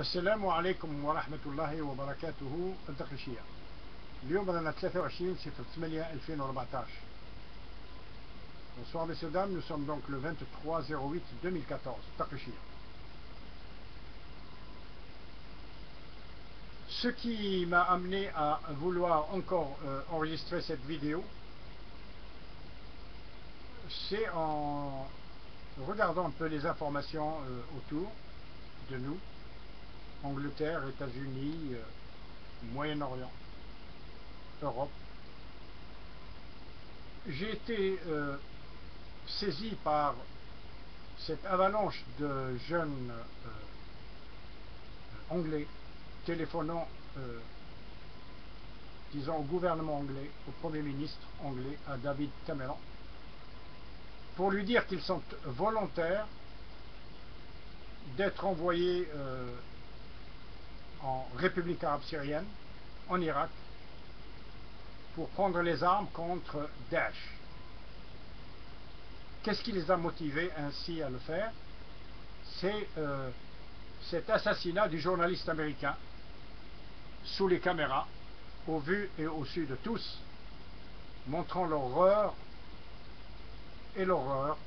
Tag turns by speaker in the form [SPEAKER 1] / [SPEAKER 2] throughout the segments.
[SPEAKER 1] السلام عليكم ورحمة الله وبركاته الدقيقية اليوم رانا 23 صفر 8 2014 Bonsoir messieurs dames, nous sommes donc le 23 08 2014 Takashia. Ce qui m'a amené à vouloir encore euh, enregistrer cette vidéo, c'est en regardant un peu les informations euh, autour de nous, Angleterre, États-Unis, euh, Moyen-Orient, Europe. J'ai été euh, saisi par cette avalanche de jeunes euh, anglais téléphonant, au gouvernement anglais, au Premier ministre anglais, à David Cameron, pour lui dire qu'ils sont volontaires d'être envoyés en République arabe syrienne, en Irak, pour prendre les armes contre Daesh. Qu'est-ce qui les a motivés ainsi à le faire? C'est euh, cet assassinat du journaliste américain sous les caméras, au vu et au su de tous, montrant l'horreur et l'horreur.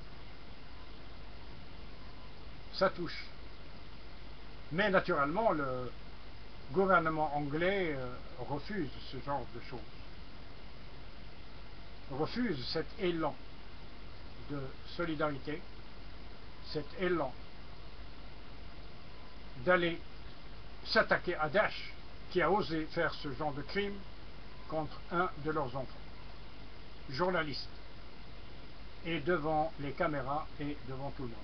[SPEAKER 1] Ça touche. Mais naturellement, le gouvernement anglais euh, refuse ce genre de choses. Refuse cet élan de solidarité, cet élan d'aller s'attaquer à Daesh qui a osé faire ce genre de crime contre un de leurs enfants, journaliste, et devant les caméras et devant tout le monde.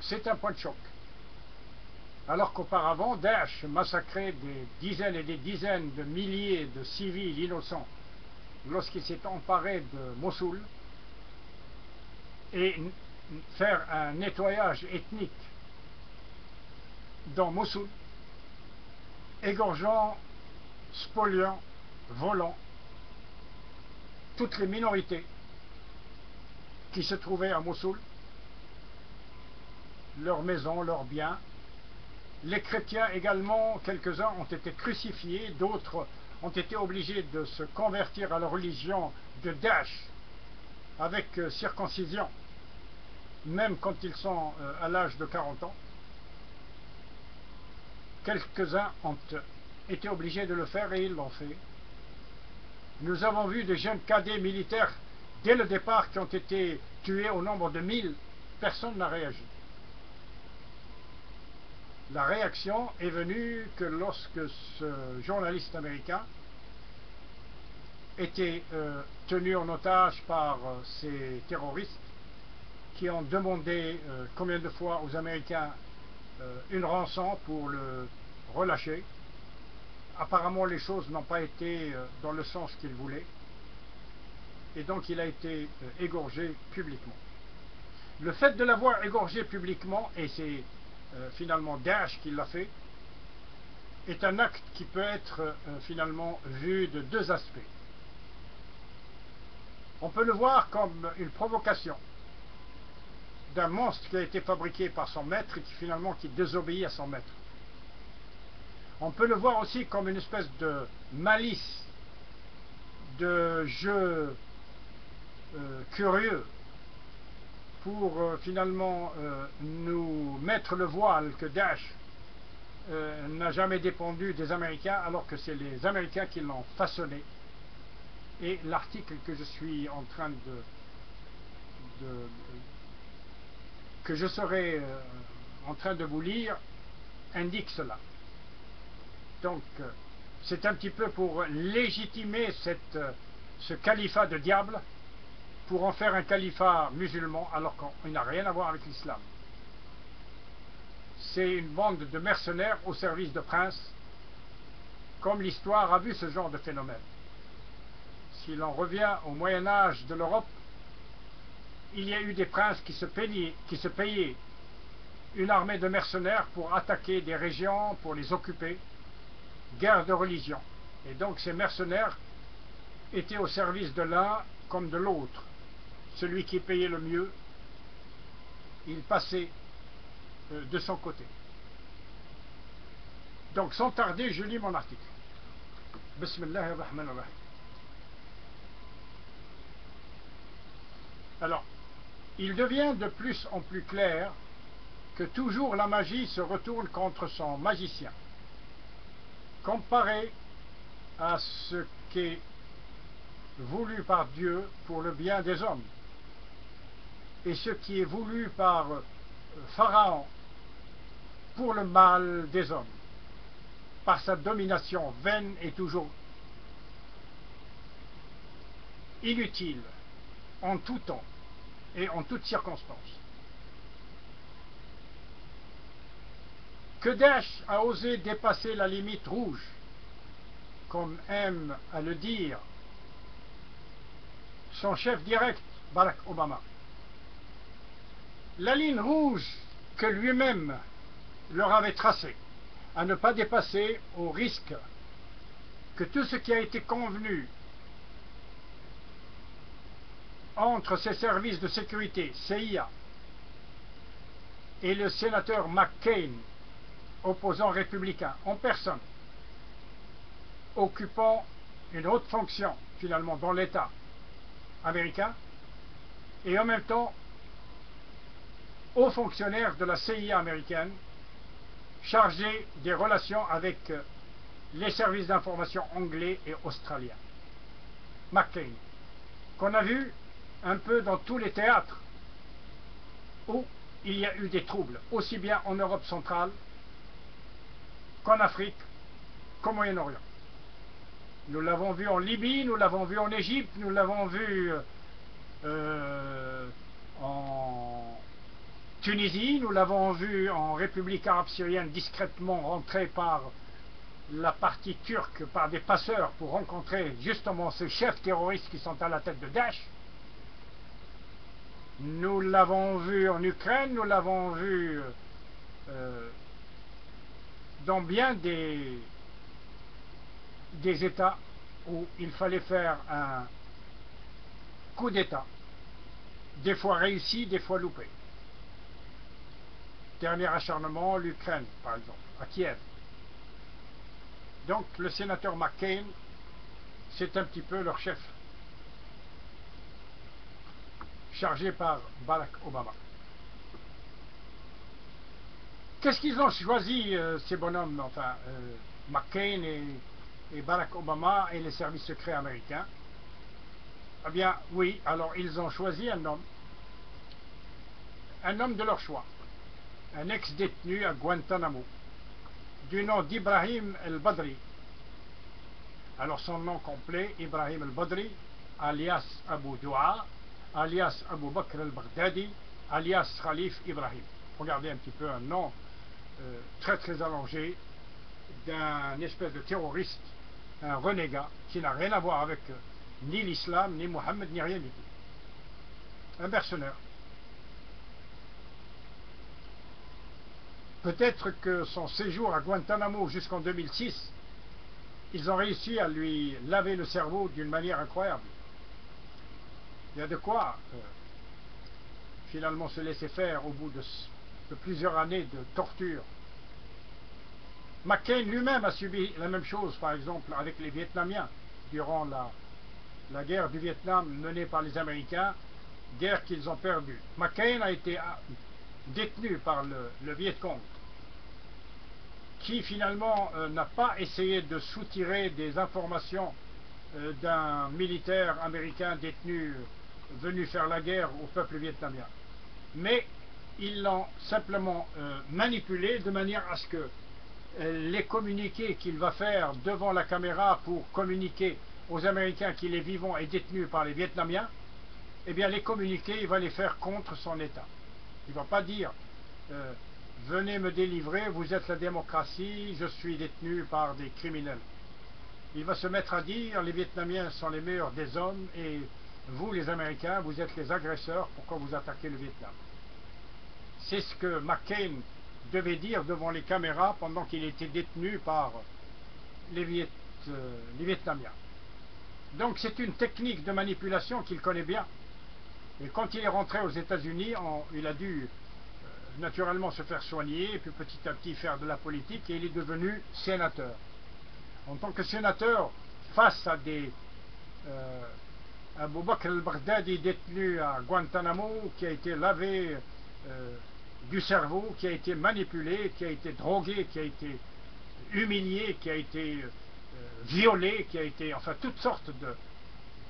[SPEAKER 1] C'est un point de choc. Alors qu'auparavant, Daesh massacrait des dizaines et des dizaines de milliers de civils innocents lorsqu'il s'est emparé de Mossoul et faire un nettoyage ethnique dans Mossoul, égorgeant, spoliant, volant toutes les minorités qui se trouvaient à Mossoul, leurs maisons, leurs biens. Les chrétiens également, quelques-uns ont été crucifiés, d'autres ont été obligés de se convertir à la religion de Daesh avec euh, circoncision, même quand ils sont euh, à l'âge de 40 ans. Quelques-uns ont été obligés de le faire et ils l'ont fait. Nous avons vu des jeunes cadets militaires dès le départ qui ont été tués au nombre de 1000. Personne n'a réagi. La réaction est venue que lorsque ce journaliste américain était euh, tenu en otage par euh, ces terroristes qui ont demandé euh, combien de fois aux Américains une rançon pour le relâcher. Apparemment, les choses n'ont pas été dans le sens qu'il voulait. Et donc, il a été égorgé publiquement. Le fait de l'avoir égorgé publiquement, et c'est euh, finalement Daesh qui l'a fait, est un acte qui peut être euh, finalement vu de deux aspects. On peut le voir comme une provocation d'un monstre qui a été fabriqué par son maître et qui finalement qui désobéit à son maître. On peut le voir aussi comme une espèce de malice, de jeu euh, curieux pour euh, finalement euh, nous mettre le voile que Daesh euh, n'a jamais dépendu des Américains alors que c'est les Américains qui l'ont façonné. Et l'article que je suis en train de, que je serai en train de vous lire indique cela. Donc, c'est un petit peu pour légitimer cette, ce califat de diable, pour en faire un califat musulman, alors qu'il n'a rien à voir avec l'islam. C'est une bande de mercenaires au service de princes, comme l'histoire a vu ce genre de phénomène. Si l'on revient au Moyen Âge de l'Europe, il y a eu des princes qui se, payaient, qui se payaient une armée de mercenaires pour attaquer des régions, pour les occuper, guerre de religion. Et donc ces mercenaires étaient au service de l'un comme de l'autre. Celui qui payait le mieux, il passait euh, de son côté. Donc sans tarder, je lis mon article. Bismillah ar-Rahman. Alors, il devient de plus en plus clair que toujours la magie se retourne contre son magicien. Comparé à ce qu'est voulu par Dieu pour le bien des hommes et ce qui est voulu par Pharaon pour le mal des hommes, par sa domination vaine et toujours inutile en tout temps et en toutes circonstances. Que a osé dépasser la limite rouge, comme aime à le dire son chef direct, Barack Obama. La ligne rouge que lui-même leur avait tracée, à ne pas dépasser au risque que tout ce qui a été convenu entre ses services de sécurité, CIA, et le sénateur McCain, opposant républicain, en personne, occupant une haute fonction finalement dans l'État américain, et en même temps haut fonctionnaire de la CIA américaine, chargé des relations avec les services d'information anglais et australiens. McCain, qu'on a vu un peu dans tous les théâtres où il y a eu des troubles, aussi bien en Europe centrale qu'en Afrique, qu'au Moyen-Orient. Nous l'avons vu en Libye, nous l'avons vu en Égypte, nous l'avons vu euh, en Tunisie, nous l'avons vu en République arabe syrienne discrètement rentré par la partie turque, par des passeurs pour rencontrer justement ces chefs terroristes qui sont à la tête de Daesh. Nous l'avons vu en Ukraine, nous l'avons vu euh, dans bien des États où il fallait faire un coup d'État, des fois réussi, des fois loupé. Dernier acharnement, l'Ukraine, par exemple, à Kiev. Donc le sénateur McCain, c'est un petit peu leur chef chargé par Barack Obama. Qu'est-ce qu'ils ont choisi, euh, ces bonhommes, enfin, euh, McCain et, Barack Obama et les services secrets américains? Eh bien, oui, alors ils ont choisi un homme, un homme de leur choix, un ex-détenu à Guantanamo, du nom d'Ibrahim el-Badri. Alors son nom complet, Ibrahim el-Badri, alias Abu Dua, alias Abu Bakr al-Baghdadi, alias Khalif Ibrahim. Regardez un petit peu un nom euh, très très allongé d'un espèce de terroriste, un renégat, qui n'a rien à voir avec euh, ni l'islam, ni Mohammed, ni rien du tout. Un mercenaire. Peut-être que son séjour à Guantanamo jusqu'en 2006, ils ont réussi à lui laver le cerveau d'une manière incroyable. Il y a de quoi euh, finalement se laisser faire au bout de, plusieurs années de torture. McCain lui-même a subi la même chose, par exemple, avec les Vietnamiens durant la, guerre du Vietnam menée par les Américains, guerre qu'ils ont perdue. McCain a été ah, détenu par le Viet Cong, qui finalement euh, n'a pas essayé de soutirer des informations euh, d'un militaire américain détenu venu faire la guerre au peuple vietnamien. Mais ils l'ont simplement euh, manipulé de manière à ce que les communiqués qu'il va faire devant la caméra pour communiquer aux Américains qu'il est vivant et détenu par les Vietnamiens, eh bien les communiqués, il va les faire contre son État. Il ne va pas dire venez me délivrer, vous êtes la démocratie, je suis détenu par des criminels. Il va se mettre à dire les Vietnamiens sont les meilleurs des hommes et vous les Américains, vous êtes les agresseurs, pourquoi vous attaquez le Vietnam? C'est ce que McCain devait dire devant les caméras pendant qu'il était détenu par les, euh, Vietnamiens. Donc c'est une technique de manipulation qu'il connaît bien. Et quand il est rentré aux États-Unis, il a dû naturellement se faire soigner, puis petit à petit faire de la politique, et il est devenu sénateur. En tant que sénateur, face à des... Euh, Abu Bakr al-Baghdadi détenu à Guantanamo, qui a été lavé euh, du cerveau, qui a été manipulé, qui a été drogué, qui a été humilié, qui a été euh, violé, qui a été... enfin toutes sortes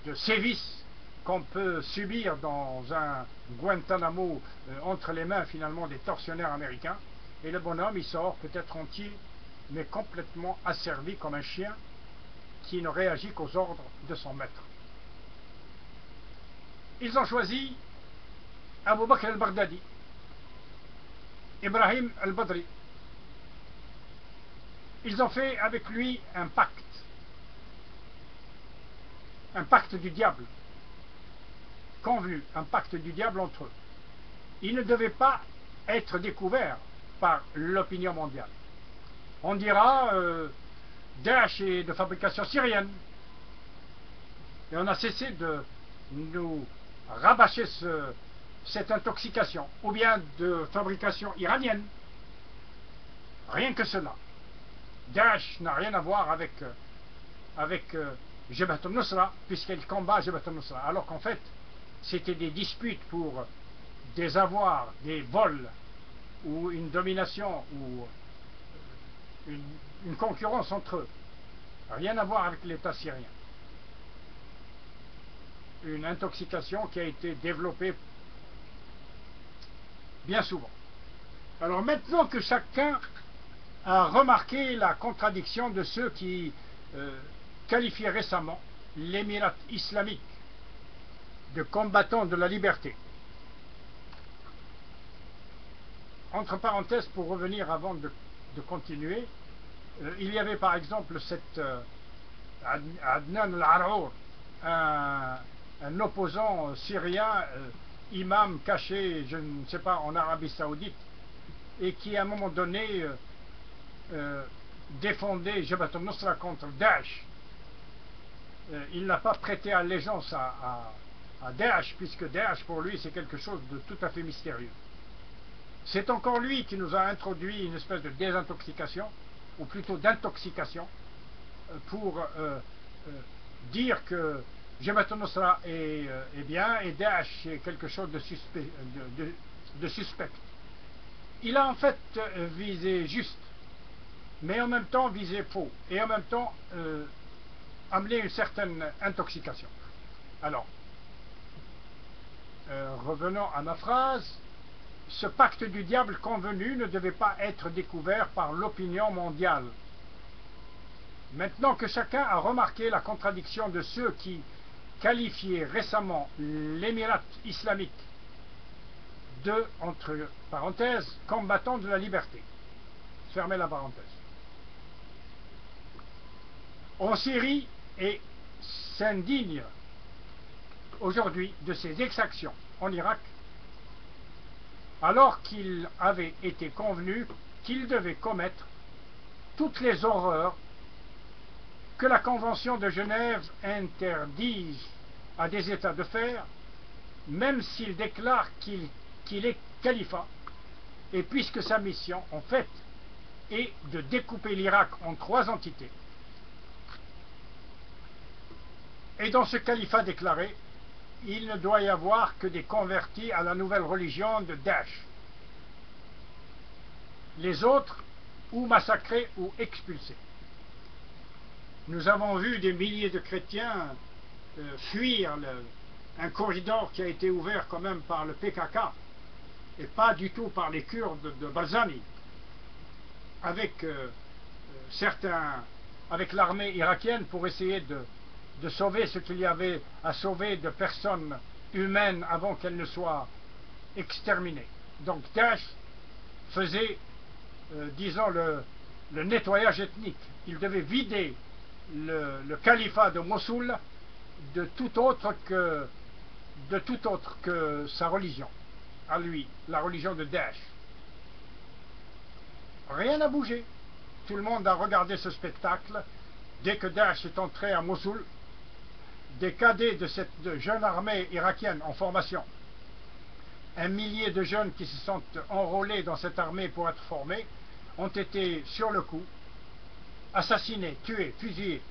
[SPEAKER 1] de sévices qu'on peut subir dans un Guantanamo euh, entre les mains finalement des tortionnaires américains. Et le bonhomme, il sort peut-être entier, mais complètement asservi comme un chien qui ne réagit qu'aux ordres de son maître. Ils ont choisi Abu Bakr al-Baghdadi, Ibrahim al-Badri. Ils ont fait avec lui un pacte, un pacte du diable convenu, un pacte du diable entre eux. Il ne devait pas être découvert par l'opinion mondiale. On dira euh, Daesh est de fabrication syrienne. Et on a cessé de nous rabâcher cette intoxication, ou bien de fabrication iranienne. Rien que cela. Daesh n'a rien à voir avec, avec euh, al-Nusra, puisqu'elle combat Jabhat al-Nusra. Alors qu'en fait, c'était des disputes pour des avoirs, des vols, ou une domination, ou euh, une, concurrence entre eux. Rien à voir avec l'État syrien. Une intoxication qui a été développée bien souvent. Alors maintenant que chacun a remarqué la contradiction de ceux qui euh, qualifiaient récemment l'émirat islamique de combattants de la liberté. Entre parenthèses, pour revenir avant de, continuer, euh, il y avait par exemple cette euh, Adnan al-Araour, un, opposant syrien, euh, imam caché, je ne sais pas, en Arabie Saoudite, et qui à un moment donné défendait Jabhat al-Nusra contre Daesh. il n'a pas prêté allégeance à Daesh, puisque Daesh pour lui c'est quelque chose de tout à fait mystérieux. C'est encore lui qui nous a introduit une espèce de désintoxication, ou plutôt d'intoxication, euh, pour euh, euh, dire que Jabhat al-Nusra est, bien et Daesh est quelque chose de suspect, de, suspect. Il a en fait visé juste, mais en même temps visé faux, et en même temps amené une certaine intoxication. Alors, euh, revenons à ma phrase, ce pacte du diable convenu ne devait pas être découvert par l'opinion mondiale. Maintenant que chacun a remarqué la contradiction de ceux qui qualifiaient récemment l'émirat islamique de, entre parenthèses, combattants de la liberté. Fermez la parenthèse. En Syrie et s'indigne aujourd'hui de ces exactions en Irak, alors qu'il avait été convenu qu'il devait commettre toutes les horreurs que la Convention de Genève interdise à des États de faire, même s'il déclare qu'il est califat, et puisque sa mission, en fait, est de découper l'Irak en trois entités. Et dans ce califat déclaré, il ne doit y avoir que des convertis à la nouvelle religion de Daesh. Les autres, ou massacrés ou expulsés. Nous avons vu des milliers de chrétiens euh, fuir un corridor qui a été ouvert quand même par le PKK et pas du tout par les Kurdes de Balzani, avec euh, euh, avec l'armée irakienne pour essayer de de sauver ce qu'il y avait à sauver de personnes humaines avant qu'elles ne soient exterminées. Donc Daesh faisait, euh, disons, le, nettoyage ethnique. Il devait vider le, califat de Mossoul de tout autre que de tout autre que sa religion, à lui, la religion de Daesh. Rien n'a bougé. Tout le monde a regardé ce spectacle. Dès que Daesh est entré à Mossoul, des cadets de cette jeune armée irakienne en formation un millier de jeunes qui se sont enrôlés dans cette armée pour être formés ont été sur le coup assassinés, tués, fusillés.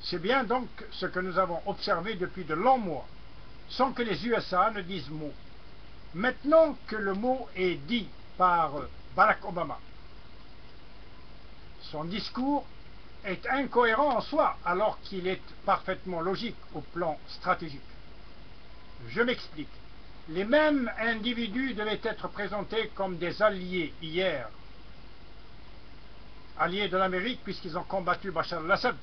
[SPEAKER 1] C'est bien donc ce que nous avons observé depuis de longs mois, sans que les USA ne disent mot. Maintenant que le mot est dit par Barack Obama, son discours est incohérent en soi, alors qu'il est parfaitement logique au plan stratégique. Je m'explique. Les mêmes individus devaient être présentés comme des alliés hier, alliés de l'Amérique puisqu'ils ont combattu Bachar al-Assad.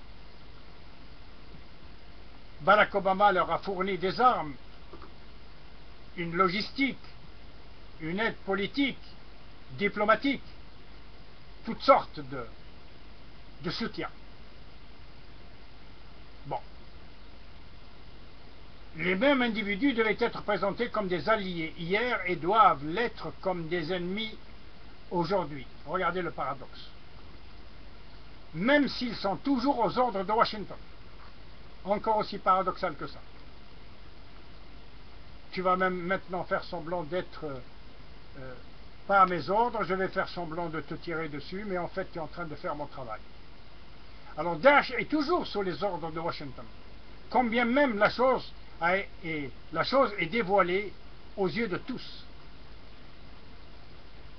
[SPEAKER 1] Barack Obama leur a fourni des armes, une logistique, une aide politique, diplomatique, toutes sortes de, de soutien. Bon. Les mêmes individus devaient être présentés comme des alliés hier et doivent l'être comme des ennemis aujourd'hui. Regardez le paradoxe. Même s'ils sont toujours aux ordres de Washington. Encore aussi paradoxal que ça. Tu vas même maintenant faire semblant d'être euh, pas à mes ordres, je vais faire semblant de te tirer dessus, mais en fait tu es en train de faire mon travail. Alors Daesh est toujours sous les ordres de Washington. Combien même la chose, est, dévoilée aux yeux de tous.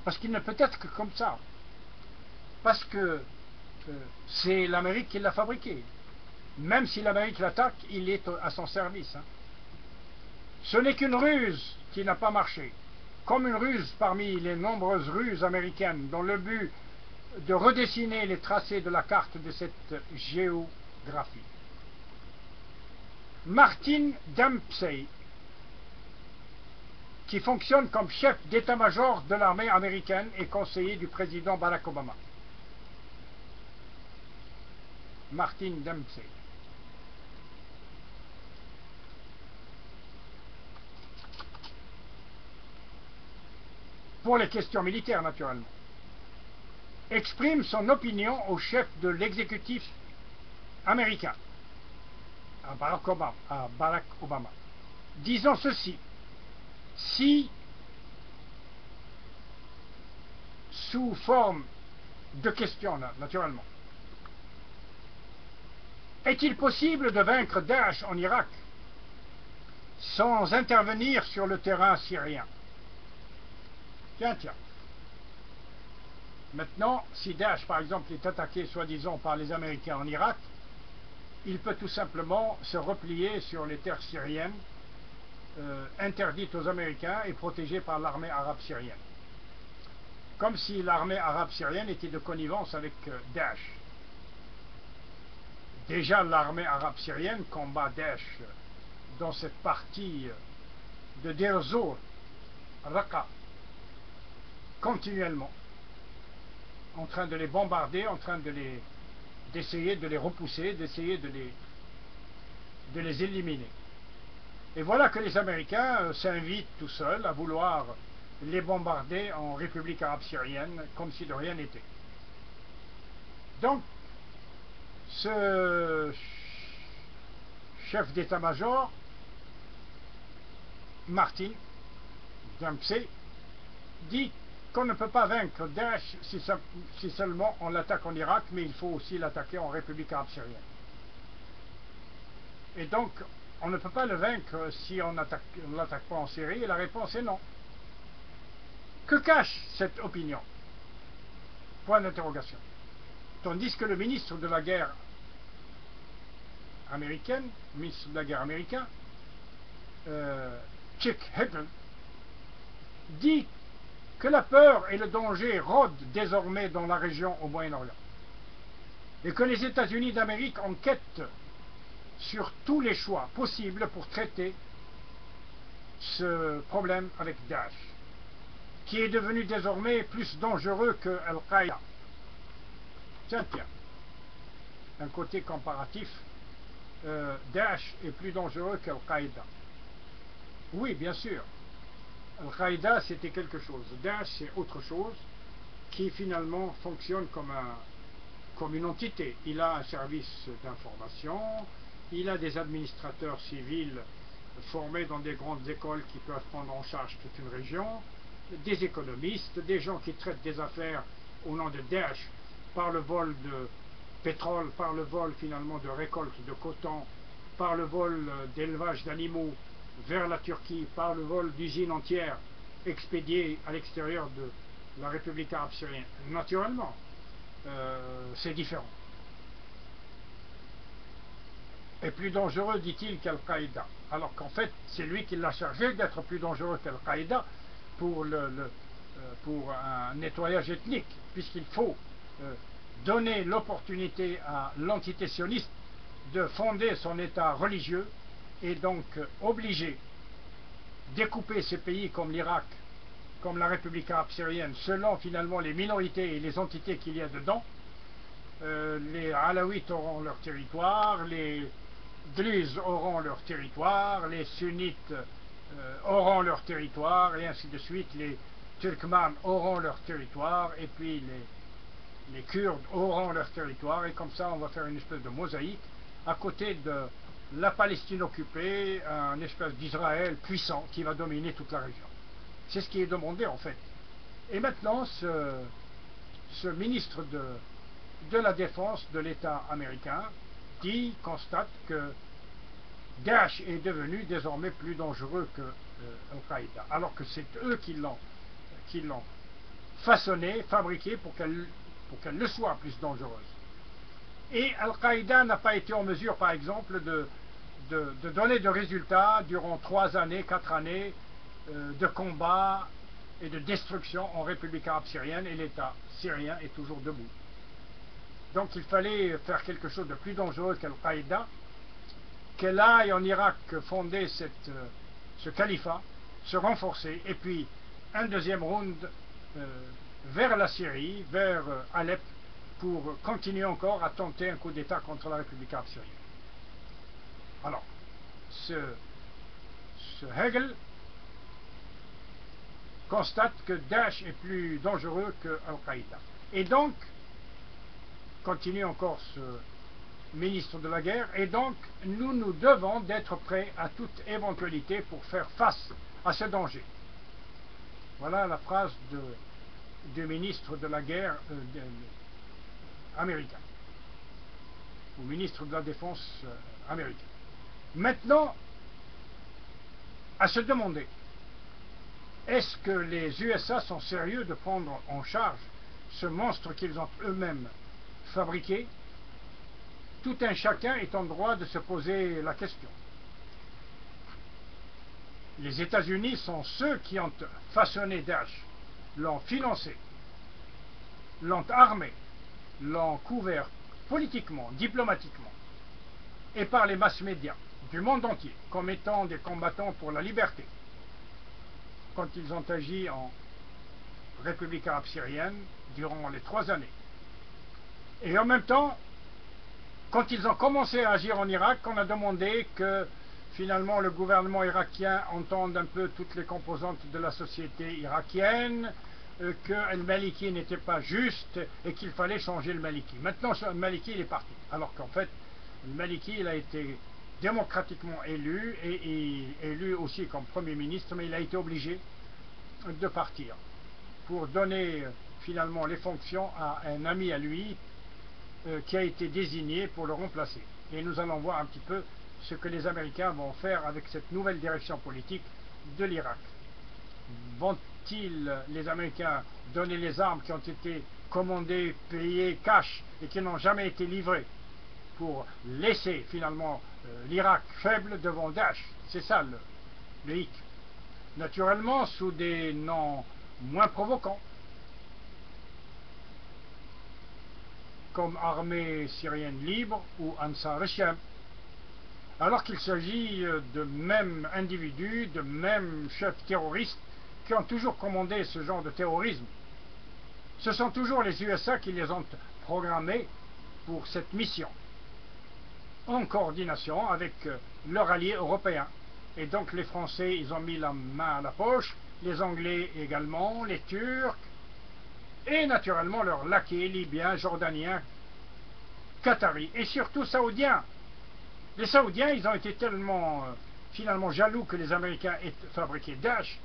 [SPEAKER 1] Parce qu'il ne peut être que comme ça. Parce que euh, c'est l'Amérique qui l'a fabriqué. Même si l'Amérique l'attaque, il est à son service. Hein. Ce n'est qu'une ruse qui n'a pas marché. Comme une ruse parmi les nombreuses ruses américaines dont le but de redessiner les tracés de la carte de cette géographie. Martin Dempsey, qui fonctionne comme chef d'état-major de l'armée américaine et conseiller du président Barack Obama. Martin Dempsey. Pour les questions militaires, naturellement exprime son opinion au chef de l'exécutif américain, à Barack, Obama, à ceci, si sous forme de question, naturellement, est-il possible de vaincre Daesh en Irak sans intervenir sur le terrain syrien? Tiens, tiens. Maintenant, si Daesh, par exemple, est attaqué soi-disant par les Américains en Irak, il peut tout simplement se replier sur les terres syriennes, euh, interdites aux Américains et protégées par l'armée arabe syrienne. Comme si l'armée arabe syrienne était de connivence avec euh, Daesh. Déjà, l'armée arabe syrienne combat Daesh dans cette partie de Deir Raqqa, continuellement en train de les bombarder, en train de les d'essayer de les repousser, d'essayer de les, de les éliminer. Et voilà que les Américains euh, s'invitent tout seuls à vouloir les bombarder en République arabe syrienne comme si de rien n'était. Donc, ce chef d'état-major, Martin Dempsey, dit qu'on ne peut pas vaincre Daesh si, seulement on l'attaque en Irak, mais il faut aussi l'attaquer en République arabe syrienne. Et donc, on ne peut pas le vaincre si on ne l'attaque pas en Syrie, et la réponse est non. Que cache cette opinion? Point d'interrogation. Tandis que le ministre de la guerre américaine, ministre de la guerre américain, euh, Chick Hagel, dit que la peur et le danger rôdent désormais dans la région au Moyen-Orient et que les États-Unis d'Amérique enquêtent sur tous les choix possibles pour traiter ce problème avec Daesh, qui est devenu désormais plus dangereux que Al-Qaïda. Tiens, tiens, un côté comparatif, euh, Daesh est plus dangereux qu'Al-Qaïda. Oui, bien sûr, Al-Qaïda, c'était quelque chose. Daesh, c'est autre chose qui finalement fonctionne comme, un, comme une entité. Il a un service d'information, il a des administrateurs civils formés dans des grandes écoles qui peuvent prendre en charge toute une région, des économistes, des gens qui traitent des affaires au nom de Daesh par le vol de pétrole, par le vol finalement de récolte de coton, par le vol d'élevage d'animaux vers la Turquie, par le vol d'usines entières expédiées à l'extérieur de la République arabe syrienne. Naturellement, euh, c'est différent. Et plus dangereux, dit-il, qu'Al-Qaïda. Alors qu'en fait, c'est lui qui l'a chargé d'être plus dangereux qu'Al-Qaïda pour, le, euh, pour un nettoyage ethnique, puisqu'il faut euh, donner l'opportunité à l'entité sioniste de fonder son État religieux et donc obliger découper ces pays comme l'Irak, comme la République arabe syrienne, selon finalement les minorités et les entités qu'il y a dedans. Euh, les Alaouites auront leur territoire, les Druzes auront leur territoire, les Sunnites euh, auront leur territoire, et ainsi de suite, les Turkmans auront leur territoire, et puis les, les Kurdes auront leur territoire, et comme ça on va faire une espèce de mosaïque à côté de la Palestine occupée, un espèce d'Israël puissant qui va dominer toute la région. C'est ce qui est demandé en fait. Et maintenant, ce, ministre de, la Défense de l'État américain dit, constate que Daesh est devenu désormais plus dangereux que euh, Al-Qaïda, alors que c'est eux qui l'ont façonné, fabriqué pour qu'elle le soit plus dangereuse. Et Al-Qaïda n'a pas été en mesure, par exemple, de, de, donner de résultats durant trois années, quatre années euh, de combat et de destruction en République arabe syrienne, et l'État syrien est toujours debout. Donc il fallait faire quelque chose de plus dangereux qu'Al-Qaïda, qu'elle aille en Irak fonder euh, ce califat, se renforcer, et puis un deuxième round euh, vers la Syrie, vers Alep, pour continuer encore à tenter un coup d'État contre la République arabe syrienne. Alors, ce, Hegel constate que Daesh est plus dangereux que Al-Qaïda. Et donc, continue encore ce ministre de la guerre, et donc nous nous devons d'être prêts à toute éventualité pour faire face à ce danger. Voilà la phrase du ministre de la guerre euh, américain, ou ministre de la défense euh, américain. Maintenant, à se demander, est-ce que les USA sont sérieux de prendre en charge ce monstre qu'ils ont eux-mêmes fabriqué? Tout un chacun est en droit de se poser la question. Les États-Unis sont ceux qui ont façonné Daesh, l'ont financé, l'ont armé, l'ont couvert politiquement, diplomatiquement, et par les masses médias du monde entier comme étant des combattants pour la liberté quand ils ont agi en République arabe syrienne durant les trois années. Et en même temps, quand ils ont commencé à agir en Irak, on a demandé que finalement le gouvernement irakien entende un peu toutes les composantes de la société irakienne, euh, que le Maliki n'était pas juste et qu'il fallait changer le Maliki. Maintenant, le Maliki il est parti. Alors qu'en fait, le Maliki il a été démocratiquement élu et, élu aussi comme Premier ministre, mais il a été obligé de partir pour donner finalement les fonctions à un ami à lui euh, qui a été désigné pour le remplacer. Et nous allons voir un petit peu ce que les Américains vont faire avec cette nouvelle direction politique de l'Irak. Vont-ils, les Américains, donner les armes qui ont été commandées, payées cash et qui n'ont jamais été livrées pour laisser finalement euh, l'Irak faible devant Daesh. C'est ça le, hic. Naturellement, sous des noms moins provocants, comme armée syrienne libre ou Ansar al alors qu'il s'agit euh, de mêmes individus, de mêmes chefs terroristes qui ont toujours commandé ce genre de terrorisme. Ce sont toujours les USA qui les ont programmés pour cette mission en coordination avec euh, leurs alliés européens. Et donc les Français, ils ont mis la main à la poche, les Anglais également, les Turcs, et naturellement leurs laquais libyens, jordaniens, qataris, et surtout saoudiens. Les Saoudiens, ils ont été tellement euh, finalement jaloux que les Américains aient fabriqué Daesh,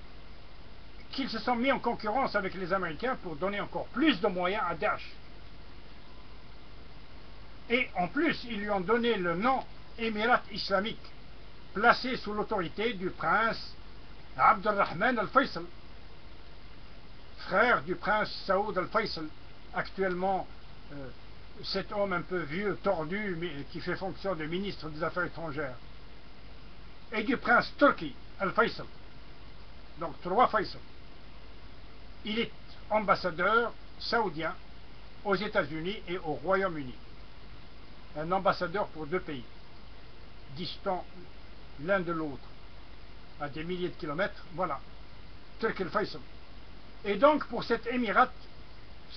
[SPEAKER 1] qu'ils se sont mis en concurrence avec les Américains pour donner encore plus de moyens à Daesh. Et en plus, ils lui ont donné le nom Émirat islamique, placé sous l'autorité du prince Abdelrahman al-Faisal, frère du prince Saoud al-Faisal, actuellement euh, cet homme un peu vieux, tordu, mais qui fait fonction de ministre des Affaires étrangères, et du prince Turki al-Faisal, donc trois Faisal. Il est ambassadeur saoudien aux États-Unis et au Royaume-Uni. Un ambassadeur pour deux pays, distants l'un de l'autre, à des milliers de kilomètres. Voilà, Turki al-Faisal. Et donc, pour cet émirat,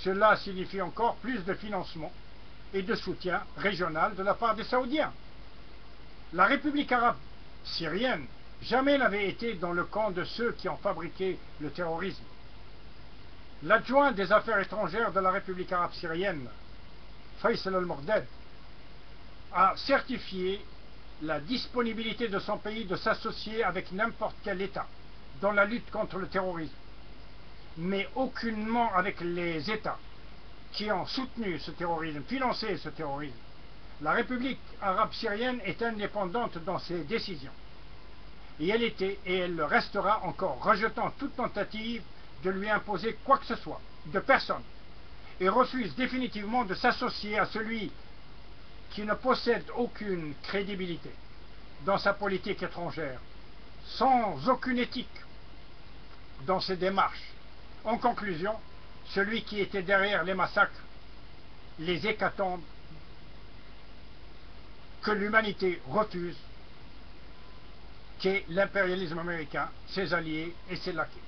[SPEAKER 1] cela signifie encore plus de financement et de soutien régional de la part des Saoudiens. La République arabe syrienne jamais n'avait été dans le camp de ceux qui ont fabriqué le terrorisme. L'adjoint des affaires étrangères de la République arabe syrienne, Faisal al-Morded, a certifié la disponibilité de son pays de s'associer avec n'importe quel État dans la lutte contre le terrorisme, mais aucunement avec les États qui ont soutenu ce terrorisme, financé ce terrorisme. La République arabe syrienne est indépendante dans ses décisions. Et elle était, et elle le restera encore, rejetant toute tentative de lui imposer quoi que ce soit, de personne, et refuse définitivement de s'associer à celui qui ne possède aucune crédibilité dans sa politique étrangère, sans aucune éthique dans ses démarches. En conclusion, celui qui était derrière les massacres, les hécatombes que l'humanité refuse, qu'est l'impérialisme américain, ses alliés et ses laquais.